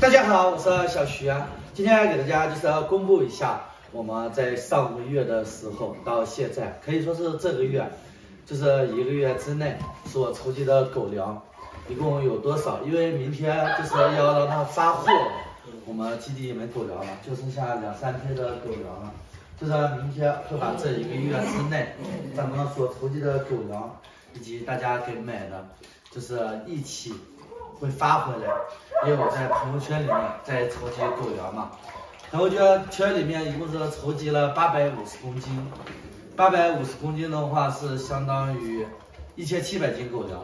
大家好，我是小徐啊，今天给大家就是要公布一下我们在上个月的时候到现在，可以说是这个月，就是一个月之内所筹集的狗粮一共有多少？因为明天就是要让它发货，我们基地没狗粮了，就剩下两三天的狗粮了。就是明天会把这一个月之内咱们所筹集的狗粮以及大家给买的，就是一起会发回来。因为我在朋友圈里面在筹集狗粮嘛，然后就圈里面一共是筹集了八百五十公斤，八百五十公斤的话是相当于一千七百斤狗粮，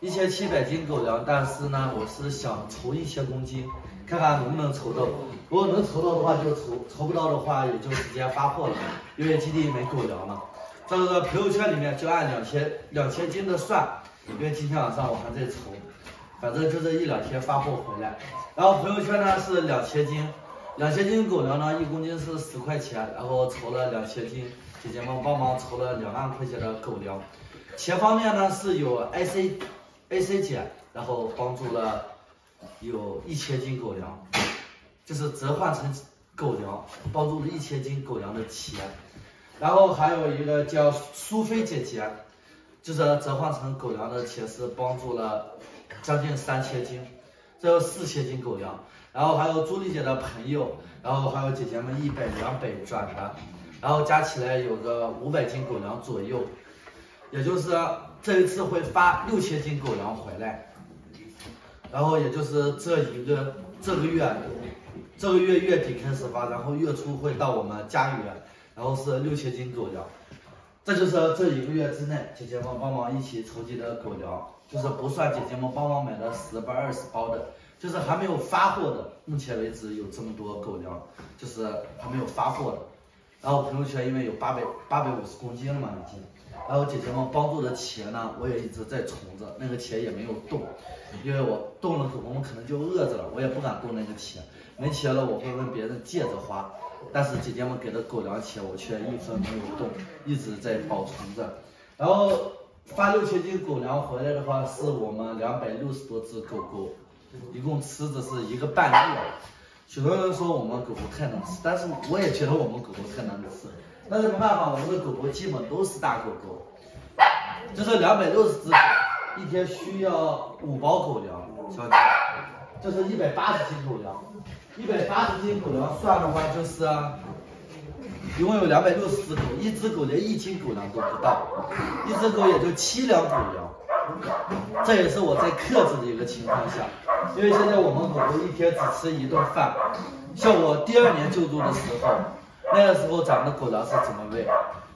一千七百斤狗粮，但是呢，我是想筹一千公斤，看看能不能筹到，如果能筹到的话就筹，筹不到的话也就直接发货了，因为基地没狗粮了。这个朋友圈里面就按两千两千斤的算，因为今天晚上我还在筹。反正就这一两天发货回来，然后朋友圈呢是两千斤，两千斤狗粮呢一公斤是十块钱，然后筹了两千斤，姐姐们帮忙筹了两万块钱的狗粮。钱方面呢是有 AC，AC 姐，然后帮助了有一千斤狗粮，就是折换成狗粮，帮助了一千斤狗粮的钱。然后还有一个叫苏菲姐姐，就是折换成狗粮的钱是帮助了。将近三千斤，这有四千斤狗粮，然后还有朱丽姐的朋友，然后还有姐姐们一百两百转的，然后加起来有个五百斤狗粮左右，也就是这一次会发六千斤狗粮回来，然后也就是这一个这个月，这个月月底开始发，然后月初会到我们家园，然后是六千斤狗粮。这就是这一个月之内，姐姐们帮忙一起筹集的狗粮，就是不算姐姐们帮忙买的十包、二十包的，就是还没有发货的。目前为止有这么多狗粮，就是还没有发货的。然后朋友圈因为有八百八百五十公斤了嘛，已经。然后姐姐们帮助的钱呢，我也一直在存着，那个钱也没有动，因为我动了狗狗们可能就饿着了，我也不敢动那个钱。没钱了，我会问别人借着花。但是姐姐们给的狗粮钱，我却一分没有动，一直在保存着。然后发六千斤狗粮回来的话，是我们两百六十多只狗狗，一共吃的是一个半月。许多人说我们狗狗太能吃，但是我也觉得我们狗狗太能吃。那没办法，我们的狗狗基本都是大狗狗，就是两百六十只，一天需要五包狗粮，小姐，这是一百八十斤狗粮。一百八十斤狗粮算的话，就是一共有两百六十只狗，一只狗连一斤狗粮都不到，一只狗也就七两狗粮。这也是我在克制的一个情况下，因为现在我们狗狗一天只吃一顿饭。像我第二年救助的时候，那个时候咱们的狗粮是怎么喂？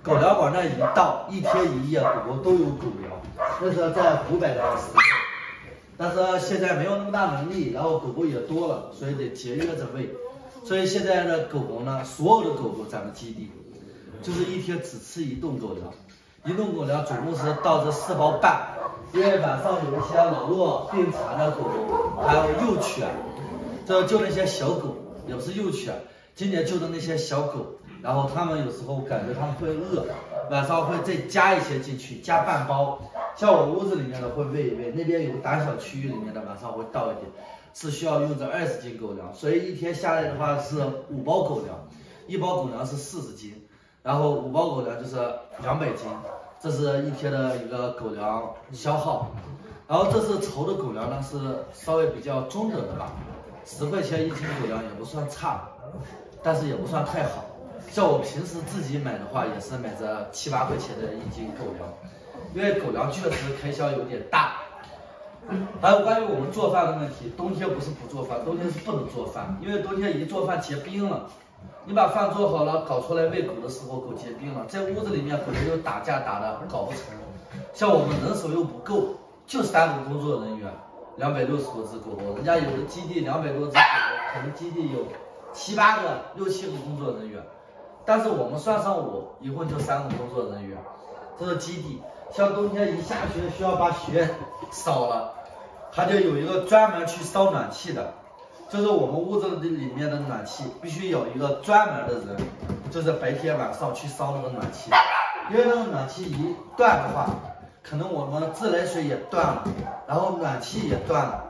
狗粮往那一倒，一天一夜狗狗都有狗粮。那时候在湖北的时候。但是现在没有那么大能力，然后狗狗也多了，所以得节约着喂。所以现在的狗狗呢，所有的狗狗咱们基地就是一天只吃一顿狗粮，一顿狗粮总共是到这四包半。因为晚上有一些老弱病残的狗狗，还有幼犬，这救那些小狗，也不是幼犬，今年救的那些小狗，然后他们有时候感觉他们会饿，晚上会再加一些进去，加半包。像我屋子里面的会喂一喂，那边有个胆小区域里面的晚上会倒一点，是需要用这二十斤狗粮，所以一天下来的话是五包狗粮，一包狗粮是四十斤，然后五包狗粮就是两百斤，这是一天的一个狗粮消耗，然后这次筹的狗粮呢是稍微比较中等的吧，十块钱一斤狗粮也不算差，但是也不算太好，像我平时自己买的话也是买这七八块钱的一斤狗粮。因为狗粮确实开销有点大，还有关于我们做饭的问题，冬天不是不做饭，冬天是不能做饭，因为冬天一做饭结冰了。你把饭做好了，搞出来喂狗的时候，狗结冰了，在屋子里面狗又打架打的搞不成。像我们人手又不够，就三个工作人员，两百六十多只狗狗，人家有的基地两百多只狗狗，可能基地有七八个、六七个工作人员，但是我们算上我，一共就三个工作人员，这是基地。像冬天一下雪，需要把雪 扫了，还得有一个专门去烧暖气的，就是我们屋子里面的暖气，必须有一个专门的人，就是白天晚上去烧那个暖气，因为那个暖气一断的话，可能我们自来水也断了，然后暖气也断了，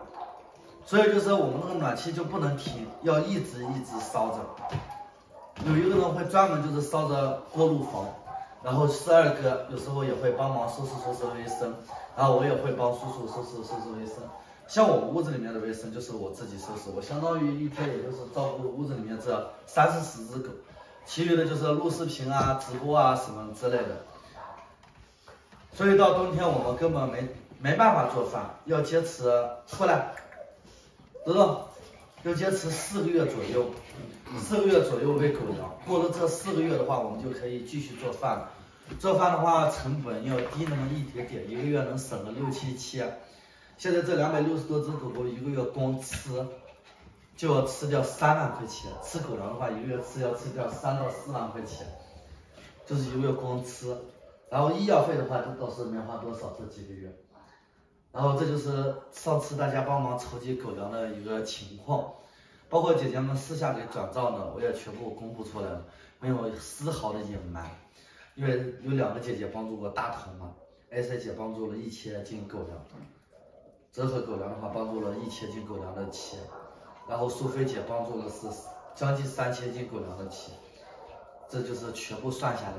所以就是我们那个暖气就不能停，要一直一直烧着。有一个人会专门就是烧着锅炉房，然后十二哥有时候也会帮忙收拾收拾卫生，然后我也会帮叔叔收拾收拾卫生。像我屋子里面的卫生就是我自己收拾，我相当于一天也就是照顾屋子里面这三四十只狗，其余的就是录视频啊、直播啊什么之类的。所以到冬天我们根本没没办法做饭，要坚持过来，豆豆，要坚持四个月左右，四个月左右喂狗粮。过了这四个月的话，我们就可以继续做饭了。做饭的话成本要低那么一点点，一个月能省个六七千。现在这两百六十多只狗狗，一个月光吃就要吃掉三万块钱。吃狗粮的话，一个月吃要吃掉三到四万块钱，就是一个月光吃。然后医药费的话，就倒是没花多少这几个月。然后这就是上次大家帮忙筹集狗粮的一个情况，包括姐姐们私下给转账的，我也全部公布出来了，没有丝毫的隐瞒。因为有两个姐姐帮助过大头嘛，艾赛姐帮助了一千斤狗粮。折合狗粮的话，帮助了一千斤狗粮的钱，然后苏菲姐帮助了是将近三千斤狗粮的钱，这就是全部算下来，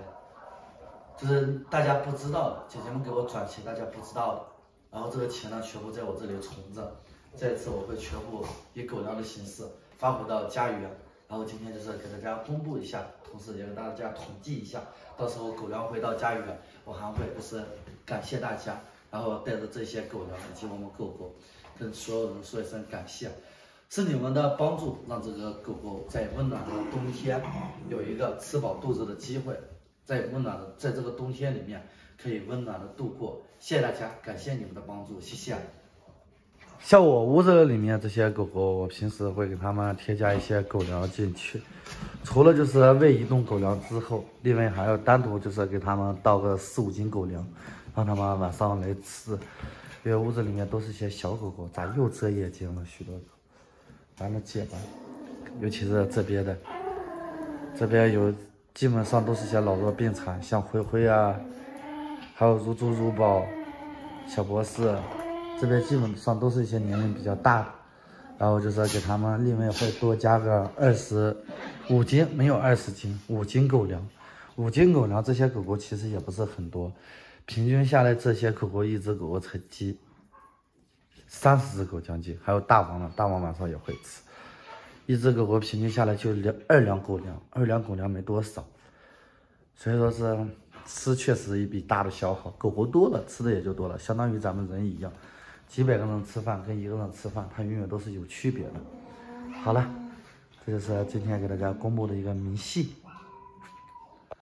就是大家不知道的，姐姐们给我转钱，大家不知道的，然后这个钱呢，全部在我这里存着，这次我会全部以狗粮的形式发布到家园，然后今天就是给大家公布一下，同时也给大家统计一下，到时候狗粮回到家园，我还会就是感谢大家。然后带着这些狗粮以及我们狗狗，跟所有人说一声感谢，是你们的帮助，让这个狗狗在温暖的冬天有一个吃饱肚子的机会，在温暖的在这个冬天里面可以温暖的度过。谢谢大家，感谢你们的帮助，谢谢。像我屋子里面这些狗狗，我平时会给它们添加一些狗粮进去，除了就是喂一顿狗粮之后，另外还要单独就是给它们倒个四五斤狗粮。让它们晚上来吃，因为屋子里面都是些小狗狗，咋又遮眼睛了？许多狗，咱们姐吧，尤其是这边的，这边有基本上都是些老弱病残，像灰灰啊，还有如珠如宝、小博士，这边基本上都是一些年龄比较大的，然后就是给他们另外会多加个二十五斤，没有二十斤，五斤狗粮，五斤狗粮，这些狗狗其实也不是很多。平均下来，这些狗狗一只狗狗才几三十只狗将近，还有大王呢，大王晚上也会吃。一只狗狗平均下来就两二两狗粮，二两狗粮没多少，所以说是吃确实一笔大的消耗。狗狗多了，吃的也就多了，相当于咱们人一样，几百个人吃饭跟一个人吃饭，它永远都是有区别的。好了，这就是今天给大家公布的一个明细。